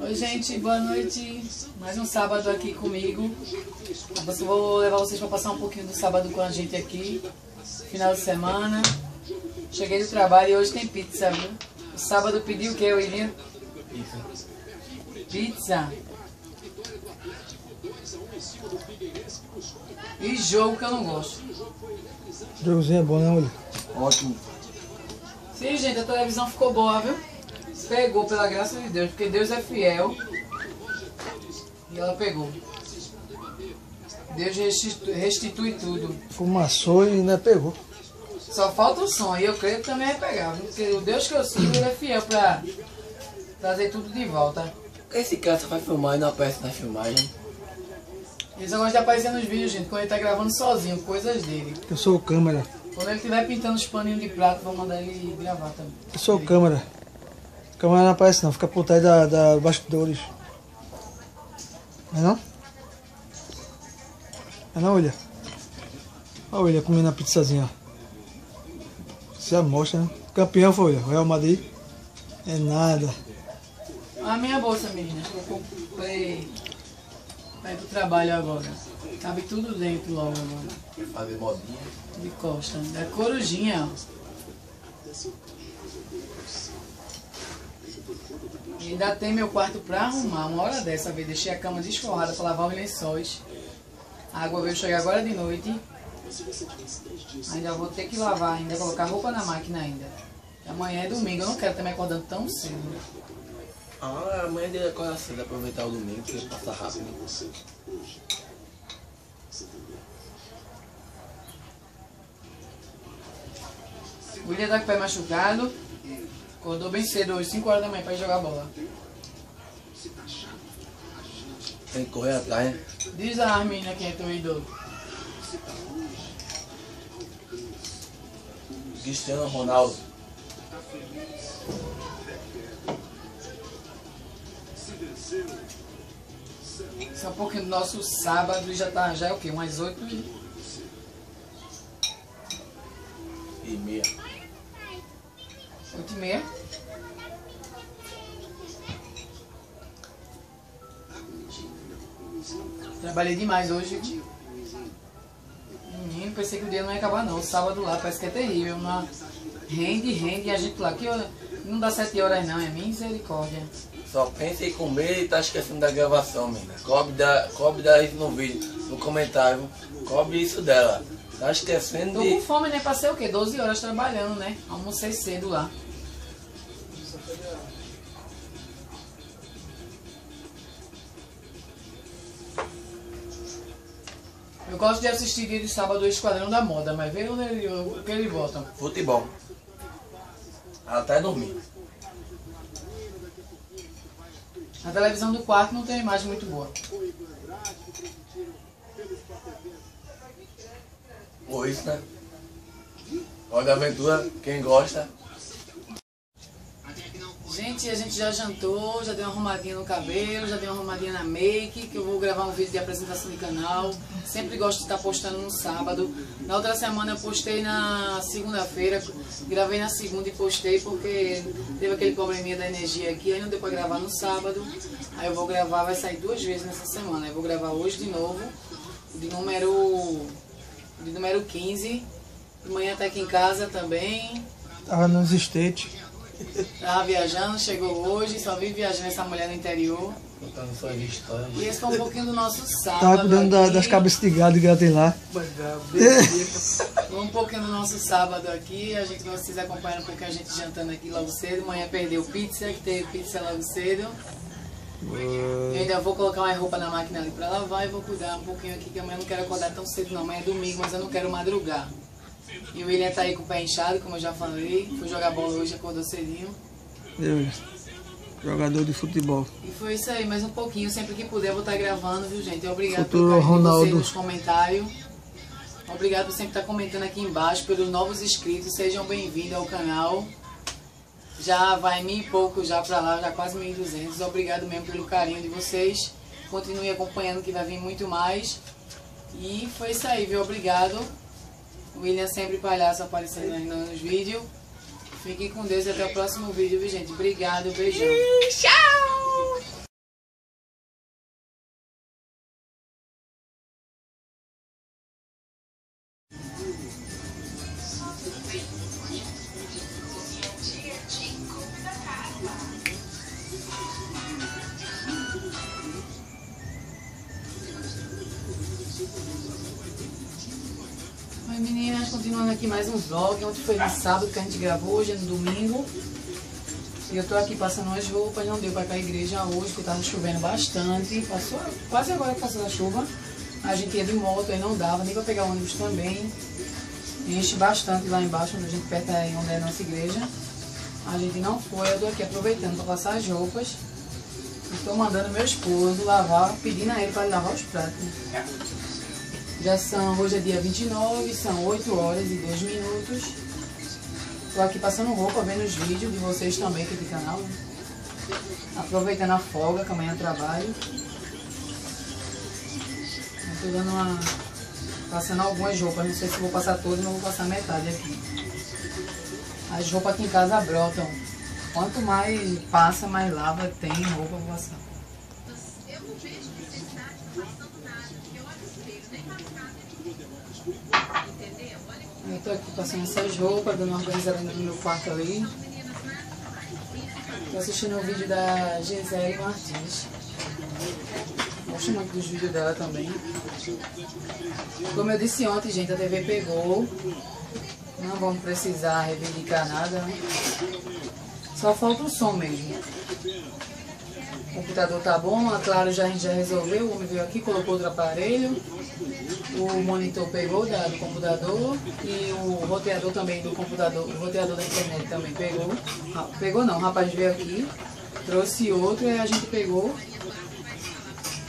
Oi, gente, boa noite. Mais um sábado aqui comigo. Vou levar vocês para passar um pouquinho do sábado com a gente aqui. Final de semana. Cheguei do trabalho e hoje tem pizza, viu? O sábado pediu o que, William? Pizza. Pizza. E jogo que eu não gosto. Jogozinho é bom, né, William? Ótimo. Sim, gente, a televisão ficou boa, viu? Pegou, pela graça de Deus, porque Deus é fiel. E ela pegou. Deus restitui, restitui tudo. Fumaçou e ainda pegou. Só falta o som, e eu creio que também vai pegar. viu? Porque o Deus que eu sigo, ele é fiel pra trazer tudo de volta. Esse cara só vai filmar e não aparece na filmagem. Ele só gosta de aparecer nos vídeos, gente, quando ele tá gravando sozinho, coisas dele. Eu sou o câmera. Quando ele estiver pintando os paninhos de prato, vou mandar ele gravar também. Eu sou o câmera. A câmera não aparece não, fica por trás da, da bastidores. Não é não? É não, William? Olha o William comendo a pizzazinha. Você amostra, né? Campeão foi, William. Real Madrid. É nada. A minha bolsa, meninas, que eu comprei ir pro trabalho agora. Cabe tudo dentro logo agora. Fazer modinha. De costa. É corujinha, ó. Ainda tem meu quarto pra arrumar. Uma hora dessa vez, deixei a cama desforrada pra lavar os lençóis. A água veio chegar agora de noite. Ainda vou ter que lavar, ainda colocar roupa na máquina ainda. Amanhã é domingo, eu não quero estar me acordando tão cedo. Ah, amanhã dele acorda cedo, aproveitar o domingo, porque passa rápido. O William tá com o pé machucado. Acordou bem cedo hoje, 5 horas da manhã pra ir jogar bola. Tem que correr atrás, né? Diz a Arminha quem é teu ídolo. Cristiano Ronaldo. Pouquinho do nosso sábado já tá, já é o quê? Umas 8 e... E meia. 8 e meia. Trabalhei demais hoje. Menino, pensei que o dia não ia acabar não. O sábado lá parece que é terrível. Rende, rende, e a gente lá. Que eu- não dá 7 horas não, é misericórdia. Só pensa em comer e tá esquecendo da gravação, menina. Cobre, da, cobre da isso no vídeo, no comentário. Cobre isso dela. Tá esquecendo Tô de. com fome, né? Passei o quê? 12 horas trabalhando, né? Almocei cedo lá. Eu gosto de assistir dia de sábado o Esquadrão da Moda, mas ele, o que eles botam. Futebol. Até dormir. A televisão do quarto não tem uma imagem muito boa. Ou isso, né? Olha a aventura, quem gosta. Gente, a gente já jantou, já deu uma arrumadinha no cabelo, já deu uma arrumadinha na make, que eu vou gravar um vídeo de apresentação de canal. Sempre gosto de estar postando no sábado. Na outra semana eu postei na segunda-feira, gravei na segunda e postei porque teve aquele probleminha da energia aqui, aí não deu pra gravar no sábado. Aí eu vou gravar, vai sair duas vezes nessa semana. Eu vou gravar hoje de novo, de número, de número 15. De manhã tá aqui em casa também. Tava nos States. Tava viajando, chegou hoje, só vi viajando essa mulher no interior. Contando suas histórias. E esse foi um pouquinho do nosso sábado. Tava cuidando da- das cabeças de gado que ela tem lá. Foi um pouquinho do nosso sábado aqui. A gente vocês acompanhando um pouquinho a gente jantando aqui logo cedo. Amanhã perdeu pizza, que teve pizza logo cedo. Eu ainda vou colocar uma roupa na máquina ali pra lavar e vou cuidar um pouquinho aqui, que amanhã eu não quero acordar tão cedo não. Amanhã é domingo, mas eu não quero madrugar. E o William tá aí com o pé inchado, como eu já falei. Fui jogar bola hoje, acordou cedinho. Eu, jogador de futebol. E foi isso aí, mais um pouquinho. Sempre que puder, vou estar gravando, viu, gente? Obrigado Futuro de Ronaldo. vocês nos comentários. Obrigado por sempre estar comentando aqui embaixo, pelos novos inscritos. Sejam bem-vindos ao canal. Já vai mil e pouco já pra lá, já quase 1.200. Obrigado mesmo pelo carinho de vocês. Continue acompanhando que vai vir muito mais. E foi isso aí, viu? Obrigado. William sempre palhaço aparecendo nos vídeos. Fiquem com Deus e até o próximo vídeo, gente? Obrigado, beijão. Um vlog. Ontem foi no sábado que a gente gravou, hoje é no domingo. E eu tô aqui passando as roupas, não deu pra ir pra igreja hoje, porque tava chovendo bastante. Passou quase agora que passou a chuva. A gente ia de moto, aí não dava, nem pra pegar ônibus também. Enche bastante lá embaixo, onde a gente perto aí onde é a nossa igreja. A gente não foi, eu tô aqui aproveitando pra passar as roupas. Estou mandando meu esposo lavar, pedindo a ele para lavar os pratos. Já são, hoje é dia 29, são 8 horas e 2 minutos. Estou aqui passando roupa, vendo os vídeos de vocês também aqui do canal. Né? Aproveitando a folga, que amanhã eu trabalho. Estou dando uma. Passando algumas roupas, não sei se vou passar todas, mas vou passar metade aqui. As roupas aqui em casa brotam. Quanto mais passa, mais lava, tem roupa pra passar. Eu tô aqui passando essas roupas, dando uma organizada no meu quarto ali. Tô assistindo o vídeo da Gisele Martins. Gosto muito dos vídeos dela também. Como eu disse ontem, gente, a TV pegou. Não vamos precisar reivindicar nada? Só falta o som mesmo. Computador tá bom, a Claro já, a gente já resolveu. O homem veio aqui, colocou outro aparelho. O monitor pegou da, do computador e o roteador também do computador, o roteador da internet também pegou. Ah, pegou não, o rapaz veio aqui, trouxe outro e a gente pegou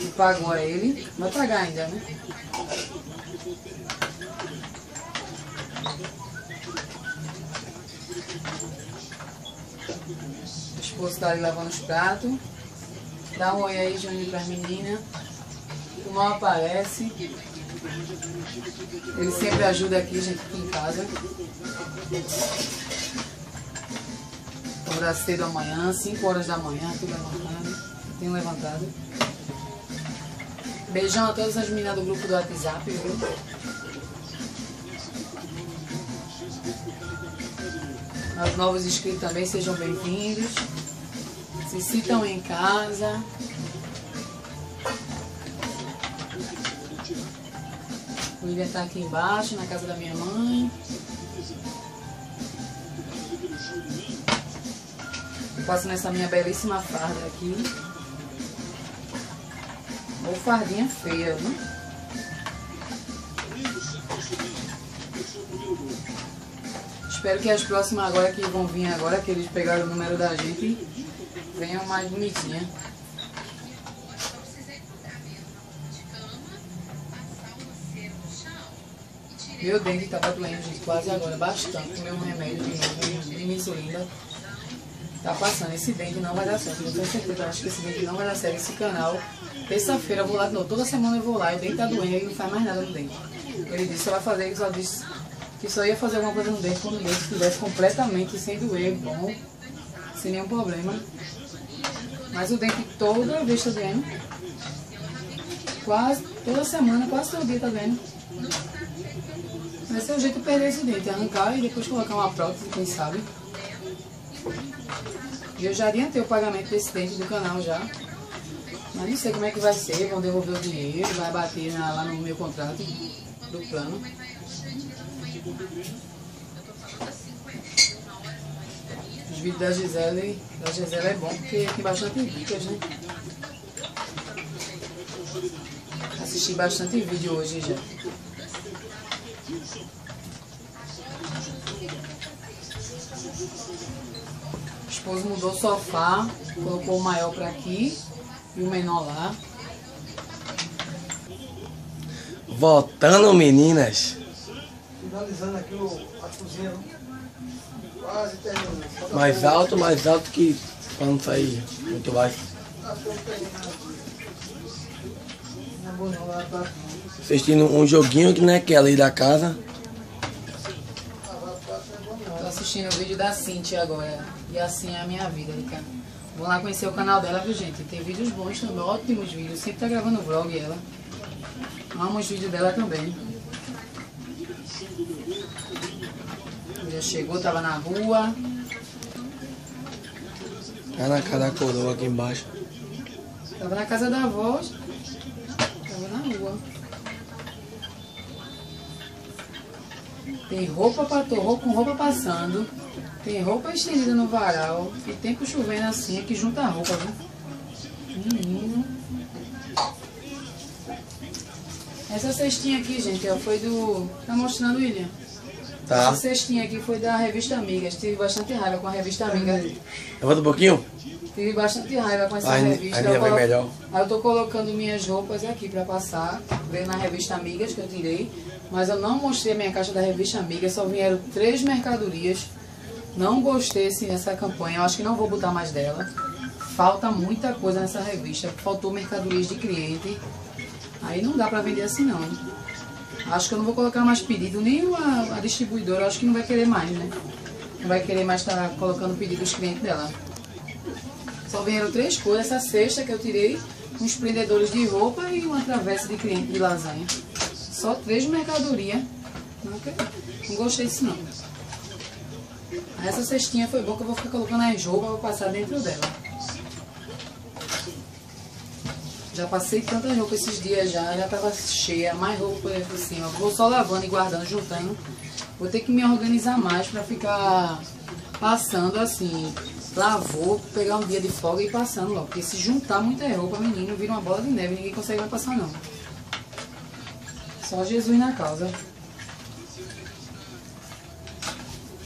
e pagou a ele. Vai pagar ainda, né? O esposo tá ali lavando os pratos. Dá um oi aí, Júnior, para as meninas. O mal aparece. Ele sempre ajuda aqui, gente, aqui em casa. Hora cedo amanhã, 5 horas da manhã, tudo levantado. Tenho levantado. Beijão a todas as meninas do grupo do WhatsApp, viu? Aos novos inscritos também sejam bem-vindos. Se citam em casa. O William está aqui embaixo, na casa da minha mãe. Eu passo nessa minha belíssima farda aqui. Ou fardinha feia, viu? Espero que as próximas agora que vão vir agora, que eles pegaram o número da gente, venham mais bonitinha. Meu dente estava doendo, gente, quase agora, bastante. Meu remédio de, de insulina tá passando. Esse dente não vai dar certo. Eu tenho certeza, eu acho que esse dente não vai dar certo. Esse canal, terça-feira eu vou lá novo. Toda semana eu vou lá o dente tá doendo e não faz mais nada no dente. Ele disse, só fazer, ele disse que só ia fazer alguma coisa no dente quando o dente estivesse completamente sem doer, bom, sem nenhum problema. Mas o dente toda vez está doendo. Quase, toda semana, quase todo dia está doendo. Vai ser o jeito de perder esse dente, arrancar e depois colocar uma prótese, quem sabe. Eu já adiantei o pagamento desse dente do canal já. Mas não sei como é que vai ser, vão devolver o dinheiro, vai bater lá no meu contrato do plano. Os vídeos da Gisele, da Gisele é bom porque tem bastante dicas, né? Assisti bastante vídeo hoje já. O esposo mudou o sofá, colocou o maior para aqui e o menor lá. Voltando, meninas finalizando aqui o, a cozinha. Quase terminando. Mais alto, mais alto que pra não sair muito baixo. Assistindo um joguinho que não é que é ali da casa. Tô assistindo vídeo da Cintia agora. E assim é a minha vida, Rica. Vão lá conhecer o canal dela, viu, gente? Tem vídeos bons também, ótimos vídeos. Sempre tá gravando vlog ela. Amo os vídeos dela também. Já chegou, tava na rua. É na cara da coroa aqui embaixo. Tava na casa da avó. Tava na rua. Tem roupa pra torrou com roupa passando. Tem roupa estendida no varal. E tempo chovendo assim, que junta a roupa, viu? Menino. Essa cestinha aqui, gente, ó, foi do. Tá mostrando, William? Tá. Essa cestinha aqui foi da revista Amigas. Tive bastante raiva com a revista Amigas. Levanta um pouquinho? Tive bastante raiva com essa Aí- revista. aí Eu vai colo- melhor. Aí eu tô colocando minhas roupas aqui pra passar. Veio na revista Amigas que eu tirei. Mas eu não mostrei a minha caixa da revista Amigas. Só vieram três mercadorias. Não gostei assim, dessa campanha. Eu acho que não vou botar mais dela. Falta muita coisa nessa revista. Faltou mercadorias de cliente. Aí não dá pra vender assim não. Acho que eu não vou colocar mais pedido. Nem a, a distribuidora. Acho que não vai querer mais, né? Não vai querer mais estar colocando pedido dos clientes dela. Só vieram três coisas, essa cesta que eu tirei, uns prendedores de roupa e uma travessa de cliente de lasanha. Só três mercadoria. Não, não gostei disso não. Essa cestinha foi boa que eu vou ficar colocando as roupas, vou passar dentro dela. Já passei tanta roupa esses dias já, já tava cheia, mais roupa por cima. Vou só lavando e guardando, juntando. Vou ter que me organizar mais pra ficar passando assim. Lavou, pegar um dia de folga e passando logo. Porque se juntar muita roupa, menino, vira uma bola de neve, ninguém consegue mais passar não. Só Jesus na causa.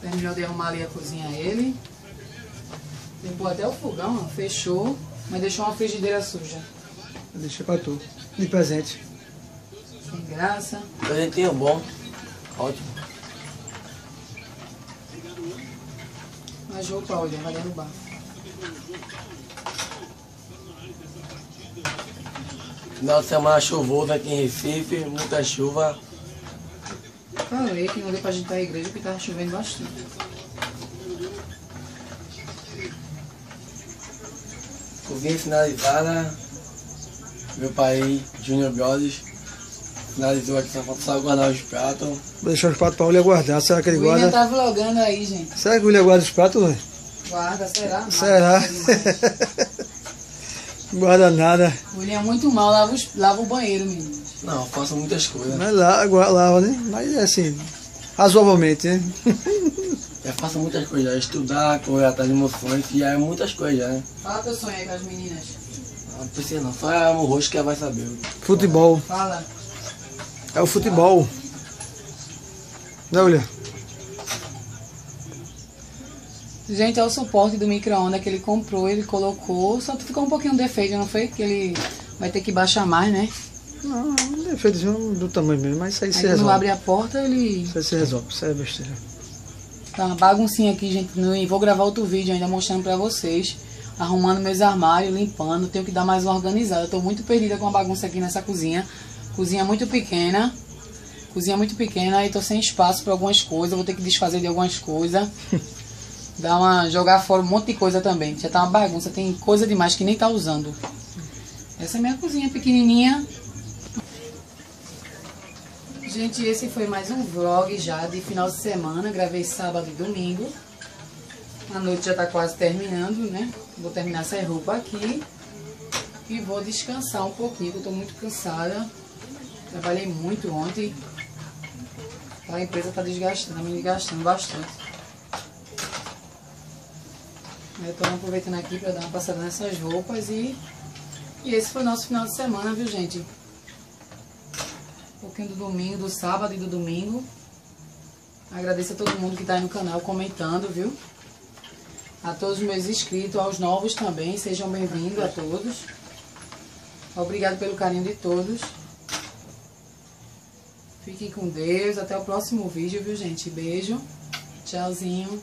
Terminou de arrumar ali a cozinha ele. Limpou até o fogão, ó, fechou, mas deixou uma frigideira suja. Deixa pra tu. De presente. Sem graça. Presentinho bom. Ótimo. Mas roupa, olha, vai derrubar. Final de semana chuvoso aqui em Recife, muita chuva. Falei que não deu pra gente ir pra igreja porque tava chovendo bastante. Cozinha finalizada. Meu pai, Junior Brothers, finalizou aqui, só falta só guardar os pratos. Vou deixar os pratos pra William guardar. Será que ele O William guarda? tá vlogando aí, gente. Será que o William guarda os pratos, né? Guarda, será? Será? Não guarda nada. O William é muito mal, lava, os- lava o banheiro, menino. Não, faço muitas coisas. Mas lá, gua- lava, né? Mas é assim, razoavelmente, né? Eu faço muitas coisas, estudar, correr atrás de emoções, e é muitas coisas, né? Fala teu sonho aí com as meninas. Não precisa não, só é o rosto que ela vai saber. Futebol. Fala. É o futebol. Né, William? Gente, é o suporte do micro-ondas que ele comprou, ele colocou. Só que ficou um pouquinho defeito, não foi? Que ele vai ter que baixar mais, né? Não, um defeitozinho do tamanho mesmo, mas isso aí Aí se quando resolve. abre a porta, ele Isso aí se resolve, isso aí é besteira. Tá uma baguncinha aqui, gente. E Vou gravar outro vídeo ainda mostrando pra vocês. Arrumando meus armários, limpando. Tenho que dar mais uma organizada. Eu tô muito perdida com a bagunça aqui nessa cozinha. Cozinha muito pequena. Cozinha muito pequena e tô sem espaço pra algumas coisas. Vou ter que desfazer de algumas coisas. Dar uma, jogar fora um monte de coisa também. Já tá uma bagunça. Tem coisa demais que nem tá usando. Essa é a minha cozinha pequenininha. Gente, esse foi mais um vlog já de final de semana. Gravei sábado e domingo. A noite já tá quase terminando, né? Vou terminar essa roupa aqui. E vou descansar um pouquinho, que eu tô muito cansada. Trabalhei muito ontem. A empresa tá desgastando, tá me desgastando bastante. Eu tô aproveitando aqui pra dar uma passada nessas roupas e... E esse foi nosso final de semana, viu, gente? Um pouquinho do domingo, do sábado e do domingo. Agradeço a todo mundo que está aí no canal comentando, viu? A todos os meus inscritos, aos novos também, sejam bem-vindos a todos. Obrigado pelo carinho de todos. Fiquem com Deus, até o próximo vídeo, viu gente? Beijo, tchauzinho.